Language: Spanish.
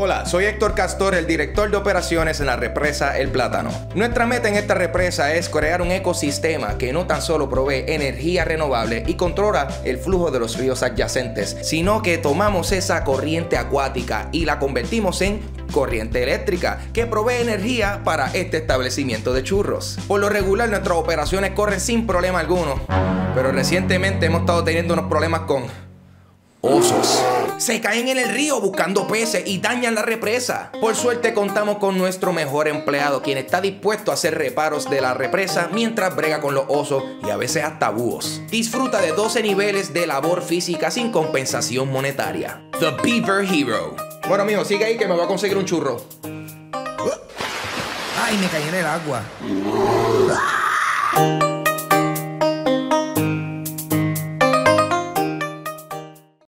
Hola, soy Héctor Castor, el director de operaciones en la represa El Plátano. Nuestra meta en esta represa es crear un ecosistema que no tan solo provee energía renovable y controla el flujo de los ríos adyacentes, sino que tomamos esa corriente acuática y la convertimos en corriente eléctrica que provee energía para este establecimiento de churros. Por lo regular nuestras operaciones corren sin problema alguno, pero recientemente hemos estado teniendo unos problemas con osos. Se caen en el río buscando peces y dañan la represa. Por suerte contamos con nuestro mejor empleado, quien está dispuesto a hacer reparos de la represa mientras brega con los osos y a veces hasta búhos. Disfruta de 12 niveles de labor física sin compensación monetaria. The Beaver Hero. Bueno, amigo, sigue ahí que me va a conseguir un churro. Ay, me caí en el agua.